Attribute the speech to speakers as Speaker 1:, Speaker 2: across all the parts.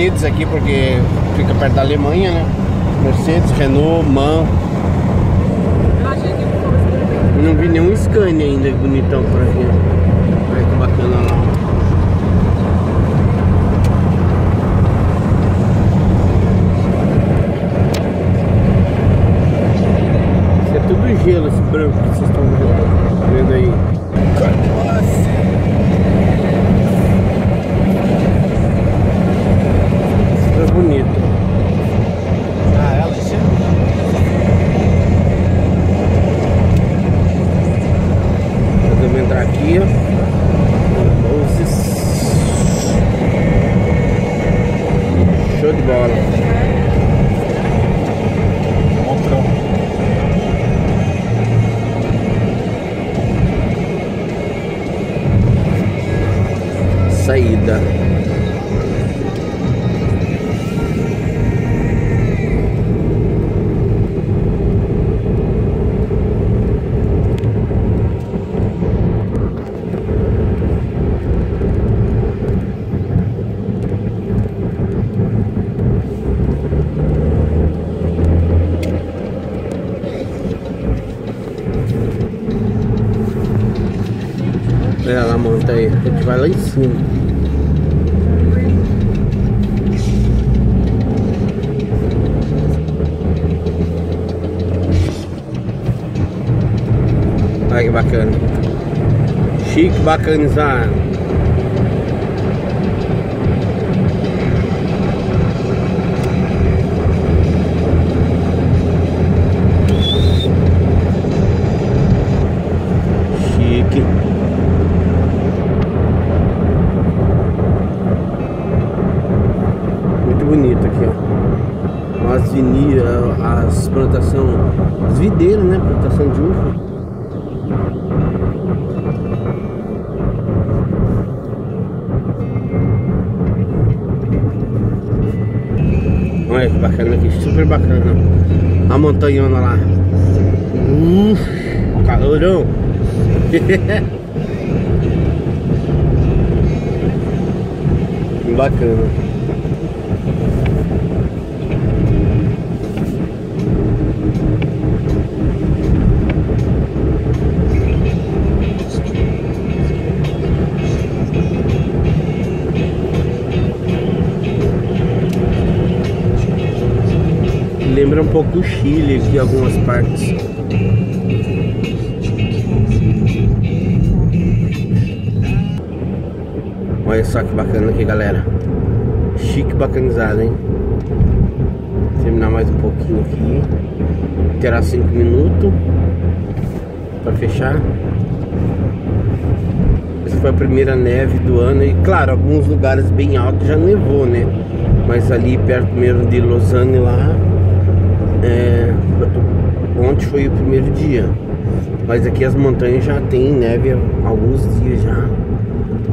Speaker 1: Mercedes aqui porque fica perto da Alemanha, né? Mercedes, Renault, MAN. Não vi nenhum Scania ainda bonitão por aqui. Olha que bacana lá. Isso é tudo gelo, esse branco que vocês estão vendo aí. Nossa! Vai lá em cima. Olha que bacana. Chique, bacanizado. As videiras, né? Plantação de uva. Olha que bacana aqui, super bacana. A montanhona lá. Uf, calorão. Bacana. Pouco o Chile aqui, algumas partes. Olha só que bacana aqui, galera. Chique bacanizado, hein? Terminar mais um pouquinho aqui. Terá 5 minutos para fechar. Essa foi a primeira neve do ano e claro, alguns lugares bem altos já nevou, né? Mas ali perto mesmo de Lausanne lá, foi o primeiro dia. Mas aqui as montanhas já tem neve há alguns dias já.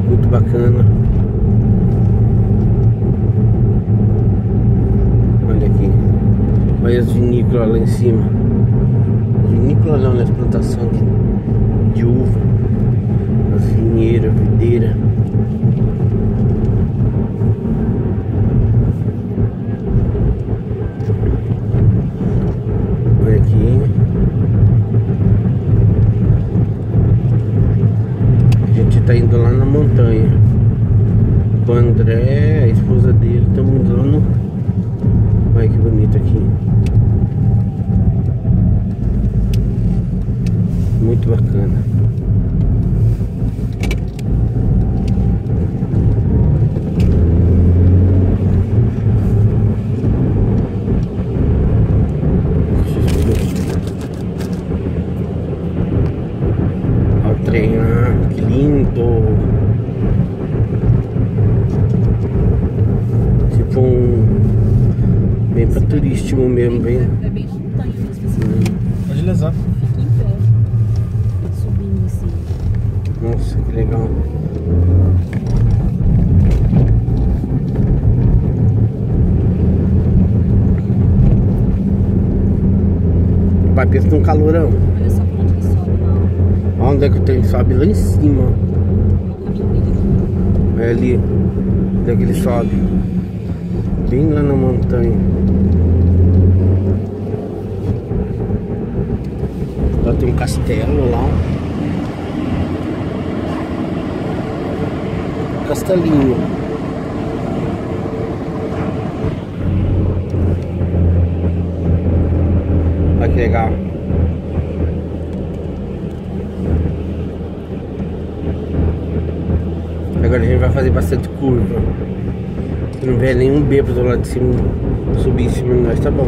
Speaker 1: Muito bacana. Olha aqui. Olha as vinícolas lá em cima. Vinícola não, né? As plantações de, de uva. As vinheiras, videira. Olha aqui. A gente tá indo lá na montanha. O André, a esposa dele, indo lá no. Olha que bonito aqui. Muito bacana. Olha o trem lá, que lindo. Tipo um. Bem pra turístico mesmo, bem.
Speaker 2: É bem montanha mesmo, assim.
Speaker 3: Pode lesar.
Speaker 2: Fica em pé. Subindo assim.
Speaker 1: Nossa, que legal. Rapaz, pensa num calorão.
Speaker 2: Olha só pra onde que sobe lá.
Speaker 1: Olha onde é que o trem sobe lá em cima. É ali. Onde é que ele sobe. Bem lá na montanha. Lá tem um castelo lá. Castelinho. Legal. Agora a gente vai fazer bastante curva. Se não vier nenhum bêbado lá de cima, subir em cima de nós, tá bom.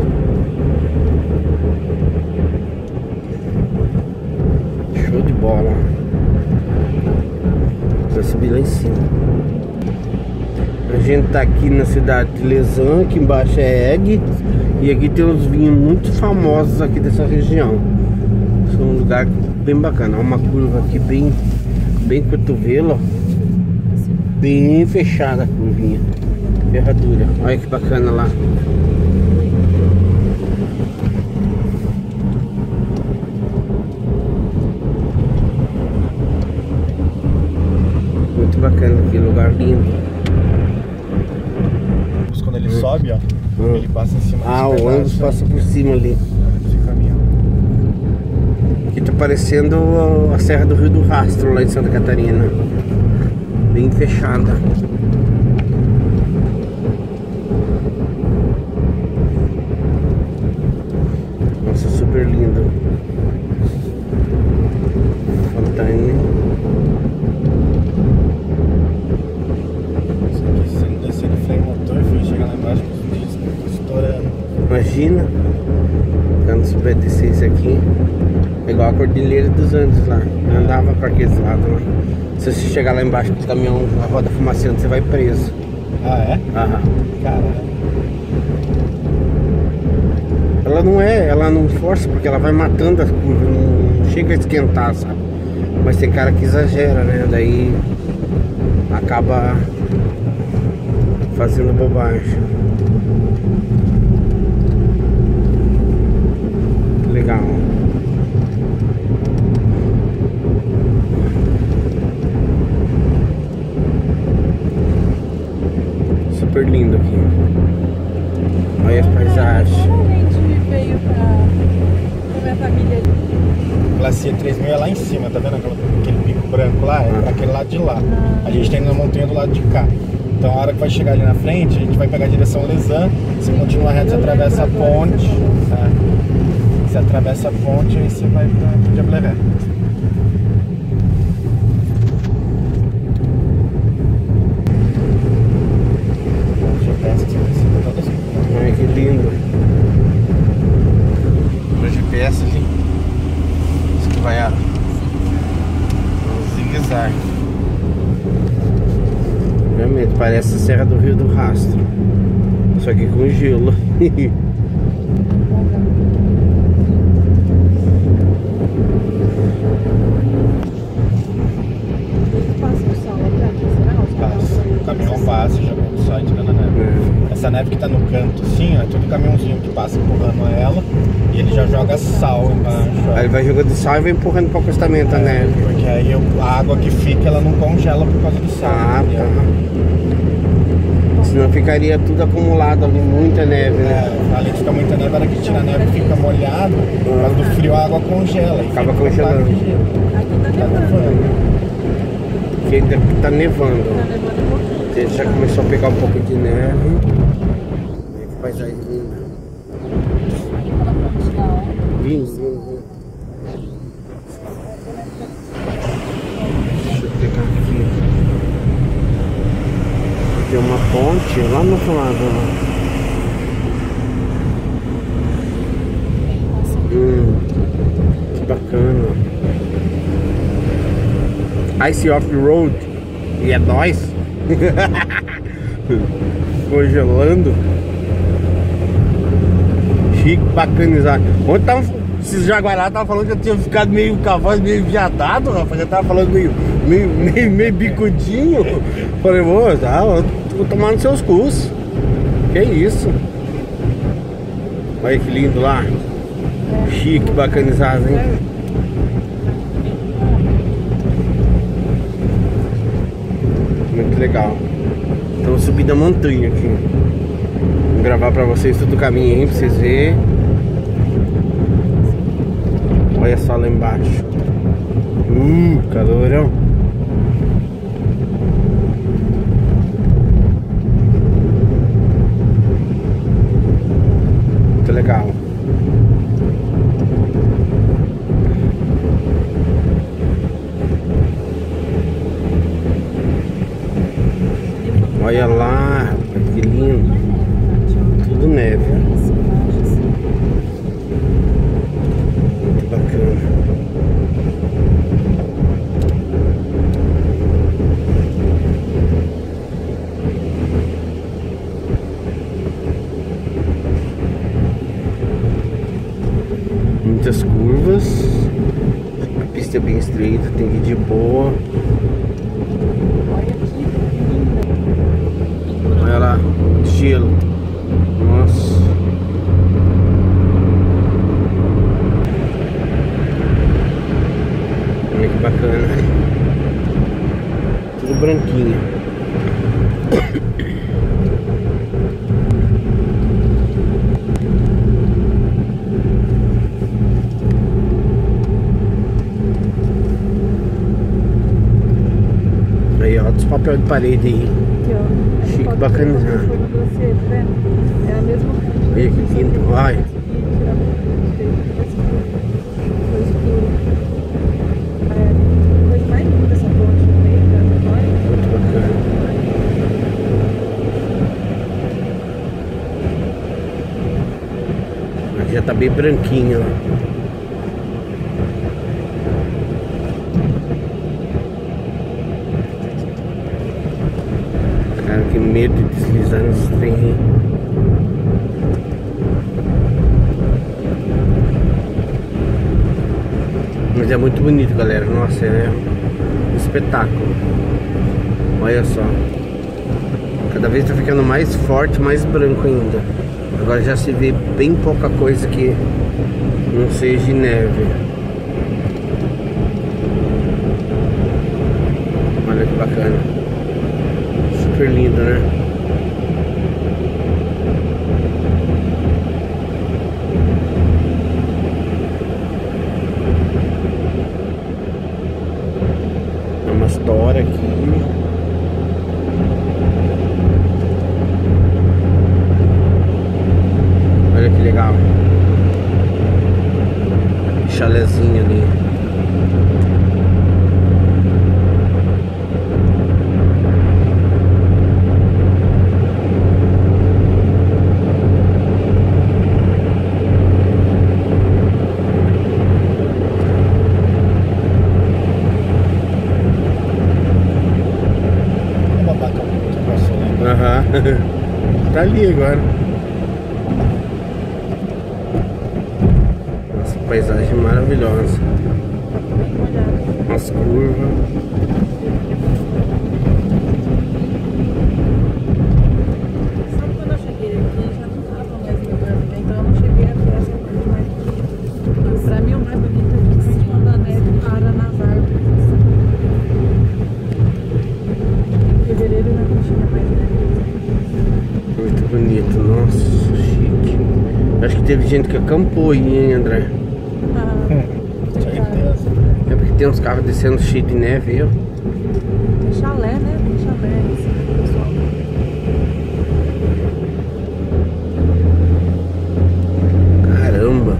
Speaker 1: Show de bola. Vai subir lá em cima. A gente tá aqui na cidade de Lesan, aqui embaixo é Egg. E aqui tem uns vinhos muito famosos aqui dessa região. São um lugar bem bacana. Uma curva aqui bem, bem cotovelo. Bem fechada a curvinha. Ferradura. Olha que bacana lá. Muito bacana aqui, lugar lindo.
Speaker 3: Quando ele sobe, ó,
Speaker 1: Hum.
Speaker 3: ele passa em cima
Speaker 1: Ah, o ônibus passa por cima ali. Aqui tá parecendo a Serra do Rio do Rastro lá em Santa Catarina. Bem fechada. Nossa, super lindo. Fontaine.
Speaker 3: Isso aqui, se ele descer de freio motor, filho, chegar lá embaixo com os discos estourando.
Speaker 1: Souber descer isso aqui. É igual a Cordilheira dos Andes lá. Eu andava para aqueles lados lá. Se você chegar lá embaixo com o caminhão, a roda fumaciando, você vai preso.
Speaker 3: Ah, é?
Speaker 1: Aham.
Speaker 3: Caralho.
Speaker 1: Ela não é, ela não força porque ela vai matando as curvas, não chega a esquentar, sabe? Mas tem cara que exagera, né? Daí acaba fazendo bobagem. Super lindo aqui. Olha as paisagens.
Speaker 2: Como a gente veio pra. com a minha família ali.
Speaker 3: Glacia 3000 é lá em cima, tá vendo aquele pico branco lá? É pra aquele lado de lá. A gente tá indo na montanha do lado de cá. Então a hora que vai chegar ali na frente, a gente vai pegar a direção Lesan, você continua reto, você atravessa a ponte. Você atravessa a ponte aí você vai pra Diableré.
Speaker 1: Olha que lindo. O GPS ali. Diz que vai a. um zigue-zague. Realmente, parece a Serra do Rio do Rastro. Só que com gelo.
Speaker 3: que passa empurrando ela e ele já joga sal embaixo.
Speaker 1: Aí ele vai jogando sal e vai empurrando pro acostamento a neve.
Speaker 3: Porque aí o- a água que fica, ela não congela por causa do sal.
Speaker 1: Ah, tá. Senão ficaria tudo acumulado ali, muita neve, né?
Speaker 3: É, além de ficar muita neve, a hora que tira a neve fica molhado, por causa do frio a água congela. e
Speaker 1: Acaba
Speaker 3: fica
Speaker 1: congelando.
Speaker 2: Aqui tá nevando.
Speaker 1: ainda tá nevando.
Speaker 2: Tá nevando um pouquinho.
Speaker 1: Já começou a pegar um pouco de neve. Olha que paisagem linda.
Speaker 2: Aqui pela ponte lá,
Speaker 1: Deixa eu pegar aqui. Tem uma ponte lá no outro lado. Lá.
Speaker 2: Passa
Speaker 1: Hum, que bacana. Ice Off Road. E é nóis. Congelando. Chique, bacanizado. Ontem tava, esses jaguará estavam falando que eu tinha ficado meio com a voz meio viadado, rapaz. Eu tava falando meio, meio, meio, meio bicudinho. Falei, vou, tá, eu tô tomando seus cus. Que isso? Olha que lindo lá. Chique, bacanizado, hein? Muito legal. Estamos subindo a montanha aqui. Vou gravar pra vocês todo o caminho aí, pra vocês verem. Olha só lá embaixo. Uh, calorão. Muito legal. Olha lá, rapaz, que lindo. Tudo neve. Muito bacana. Muitas curvas. A pista é bem estreita, tem que ir de boa. Olha lá, gelo. Nossa. Olha que bacana. Tudo branquinho. Aí, ó, dos papel de parede aí.
Speaker 2: Aqui.
Speaker 1: Chique, bacana.
Speaker 2: tá vendo? É a mesma
Speaker 1: Olha que lindo. Ai.
Speaker 2: Foi escuro. É, coisa mais linda essa ponte no meio da olha.
Speaker 1: Muito bacana. Aqui já tá bem branquinho, ó. Cara, que medo de deslizar nesse trem. Mas é muito bonito, galera. Nossa, é um espetáculo. Olha só. Cada vez tá ficando mais forte, mais branco ainda. Agora já se vê bem pouca coisa que não seja neve. Olha que bacana. Super lindo, né? É uma história aqui. Chalezinho ali.
Speaker 3: Uma vaca muito passou lá.
Speaker 1: Aham. Tá ali agora. Nossa, paisagem maravilhosa. As curvas.
Speaker 2: Sabe quando eu cheguei aqui, já não tava mais nevando, né? Então eu não cheguei a ver essa coisa mais bonita. Pra mim, o mais bonito é justamente quando a neve para nas árvores. assim. Em fevereiro ainda não tinha mais neve.
Speaker 1: Muito bonito, nossa, chique. Acho que teve gente que acampou aí, hein, André?
Speaker 2: Ah,
Speaker 3: Certeza.
Speaker 1: É porque tem uns carros descendo cheio de neve aí, ó.
Speaker 2: tem chalé, né? Tem chalé do pessoal.
Speaker 1: Caramba!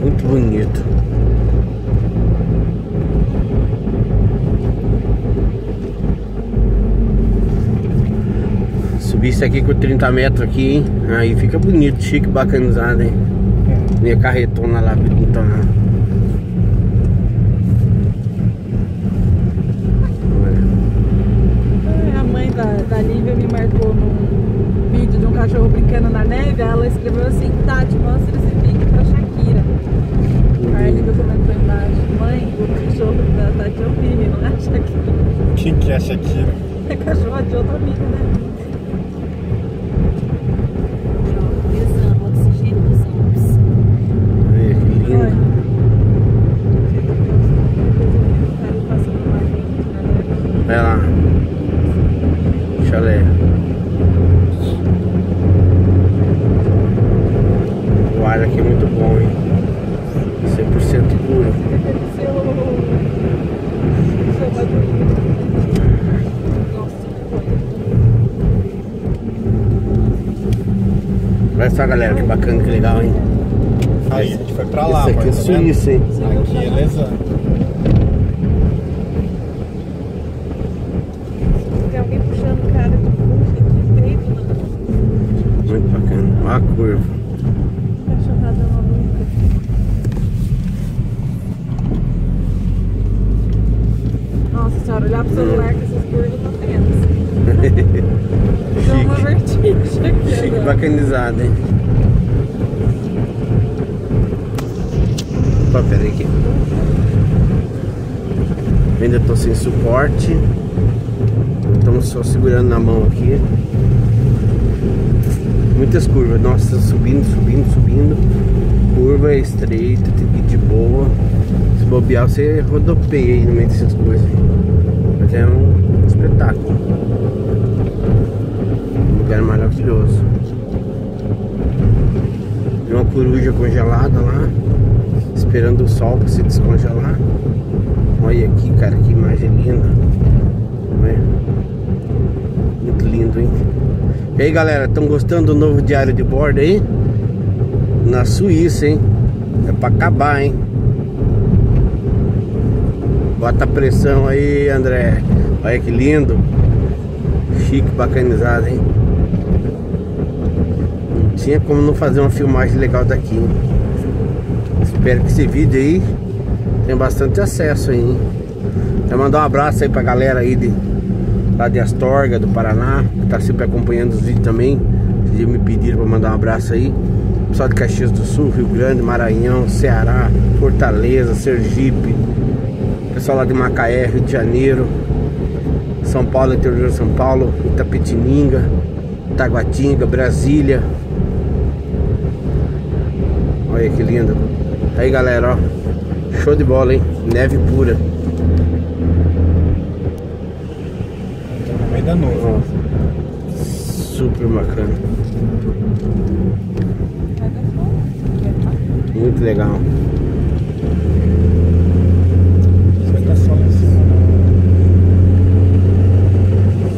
Speaker 1: Muito bonito. Subisse aqui com 30 metros aqui, hein? Aí fica bonito, chique, bacanizado, hein? Minha carretona lá, bonitona. Olha.
Speaker 2: É, A mãe da, da Lívia me marcou num vídeo de um cachorro brincando na neve. Ela escreveu assim: Tati, mostra esse vídeo pra Shakira. Aí a Lívia comentou embaixo: Mãe, o cachorro da Tati é o Vini, não é a Shakira.
Speaker 3: Quem que é Shakira?
Speaker 2: É cachorro de outra amiga, né?
Speaker 4: Pressão, oxigênio
Speaker 1: aqui é muito bom, hein? 100% puro.
Speaker 2: Aquele seu. seu bagulho. Nossa, que
Speaker 1: Olha só, galera, que bacana, que legal, hein?
Speaker 3: Aí a gente foi pra lá,
Speaker 1: Isso aqui é
Speaker 3: tá vendo?
Speaker 1: Suíça, hein?
Speaker 3: Aqui é Lesano.
Speaker 2: Tem alguém puxando o cara de puxa de peito na
Speaker 1: Muito bacana. Olha a curva.
Speaker 2: cachorrada maluca. Nossa senhora, olhar pro celular com essas curvas não pensa. Dá uma vertigem aqui.
Speaker 1: Chique,
Speaker 2: agora.
Speaker 1: bacanizado, hein? Opa, pera aí aqui. Ainda tô sem suporte. Estamos só segurando na mão aqui. Muitas curvas. Nossa, subindo, subindo, subindo. Curva é estreita, tem que ir de boa. Se bobear, você rodopeia aí no meio dessas coisas. Mas é um espetáculo. Um lugar maravilhoso. Tem uma coruja congelada lá, esperando o sol para se descongelar. Olha aqui, cara, que imagem linda. Olha. Muito lindo, hein? E aí, galera, estão gostando do novo diário de bordo aí? Na Suíça, hein? É pra acabar, hein? Bota a pressão aí, André. Olha que lindo. Chique, bacanizado, hein? Não tinha como não fazer uma filmagem legal daqui. hein? Espero que esse vídeo aí tenha bastante acesso aí, hein? Quero mandar um abraço aí pra galera aí de, lá de Astorga, do Paraná, que tá sempre acompanhando os vídeos também. Dia me pediram pra mandar um abraço aí. Pessoal de Caxias do Sul, Rio Grande, Maranhão, Ceará, Fortaleza, Sergipe. Pessoal lá de Macaé, Rio de Janeiro, São Paulo, interior de São Paulo, Itapetininga, Taguatinga, Brasília. Olha que lindo. Aí galera, ó. Show de bola, hein? Neve pura.
Speaker 3: Então, no meio da nuvem.
Speaker 1: Super bacana. Muito legal.
Speaker 3: Tá né?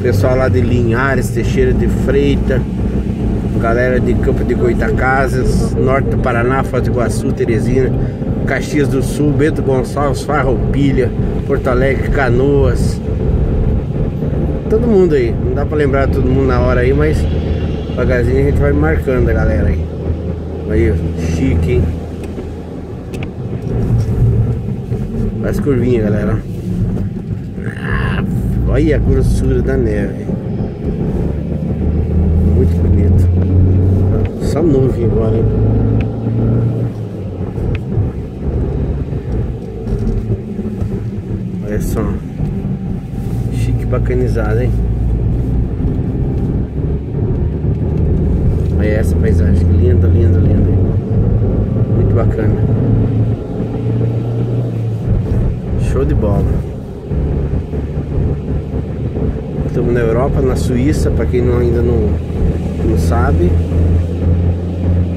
Speaker 1: Pessoal lá de Linhares, Teixeira de Freita, galera de Campo de Goitacazes, Norte do Paraná, Foz do Iguaçu, Teresina, Caxias do Sul, Bento Gonçalves, Farroupilha, Porto Alegre, Canoas. Todo mundo aí, não dá pra lembrar todo mundo na hora aí, mas devagarzinho a gente vai marcando a galera aí. Aí, chique, hein? Faz curvinha, galera. Ah, olha a grossura da neve. Muito bonito. Só nuvem agora, hein? Olha só. Chique bacanizado, hein? Olha essa paisagem. Linda, linda, linda. Muito bacana. Show de bola. Estamos na Europa, na Suíça, para quem não, ainda não, não sabe.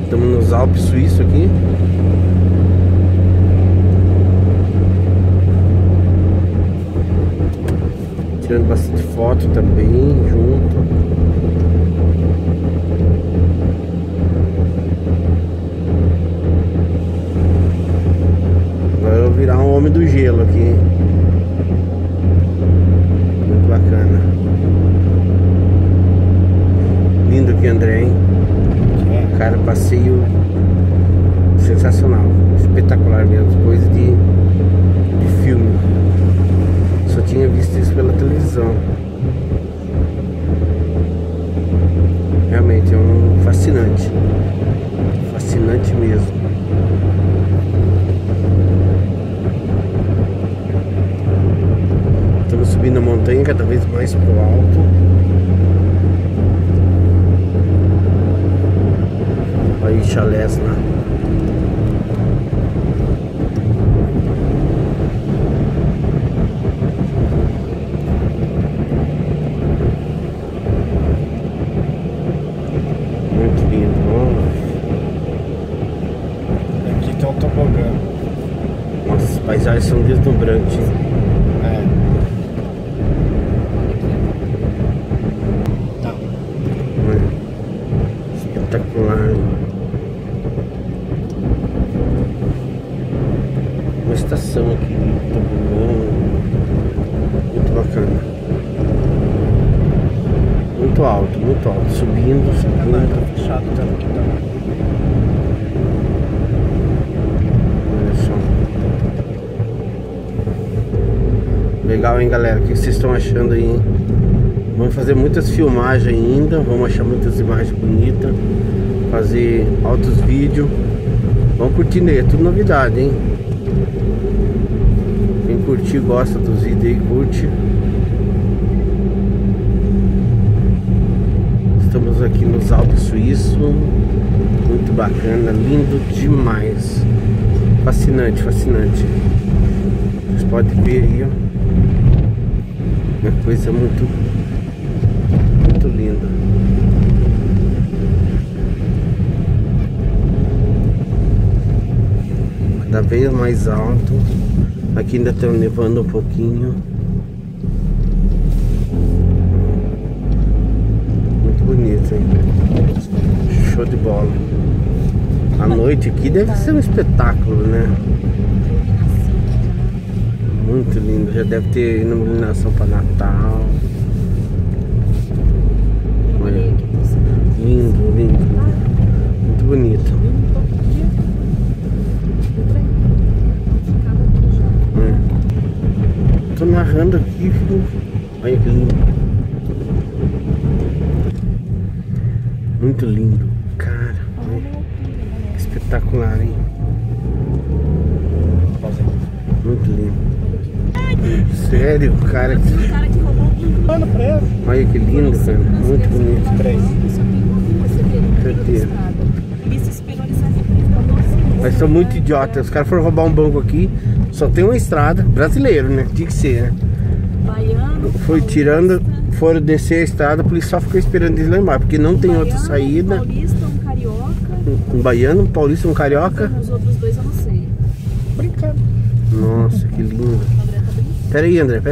Speaker 1: Estamos nos Alpes suíços aqui. Tirando bastante foto também junto. Agora eu vou virar um homem do gelo aqui. Muito bacana. Lindo aqui, André, hein?
Speaker 3: É.
Speaker 1: Cara, passeio sensacional. Espetacular mesmo. Coisa de, de filme. Tinha visto isso pela televisão. Realmente é um fascinante. Fascinante mesmo. Estamos subindo a montanha cada vez mais pro alto. Aí chalés lá. Muito lindo. ó.
Speaker 3: engano.
Speaker 1: Nossa, as paisagens são deslumbrantes.
Speaker 3: É. Tá.
Speaker 1: É. Espetacular. Uma estação aqui, tobogã. Muito bacana. Muito alto, muito alto. Subindo,
Speaker 3: Sacanagem, tá
Speaker 1: subindo.
Speaker 3: fechado o tempo aqui também.
Speaker 1: Olha só. Legal, hein, galera? O que vocês estão achando aí? hein? Vamos fazer muitas filmagens ainda. Vamos achar muitas imagens bonitas. Fazer altos vídeos. Vamos curtindo aí. É tudo novidade, hein? Quem curtir, gosta dos vídeos aí, curte. Estamos aqui nos Alpes Suíços. Muito bacana, lindo demais. Fascinante, fascinante. Vocês podem ver aí, ó. Uma coisa muito, muito linda. Cada vez mais alto. Aqui ainda está nevando um pouquinho. Show de bola. A noite aqui deve ser um espetáculo, né? Muito lindo. Já deve ter iluminação para Natal. Olha. Lindo, lindo. Muito bonito. É. Tô narrando aqui. Olha que lindo. Muito lindo. Cara. Que espetacular, hein? Muito lindo. Sério, cara.
Speaker 3: Mano.
Speaker 1: Olha que lindo, cara. Muito bonito. Certeza. Mas são muito idiotas. Os caras foram roubar um banco aqui. Só tem uma estrada. Brasileiro, né? Tinha que ser, né? Foi tirando, foram descer a estrada, a polícia só ficou esperando eles lá embaixo, porque não tem outra saída.
Speaker 4: Um
Speaker 1: baiano, um paulista, um carioca.
Speaker 4: Os outros dois eu não sei.
Speaker 3: Brincando.
Speaker 1: Nossa, que lindo.
Speaker 4: O André tá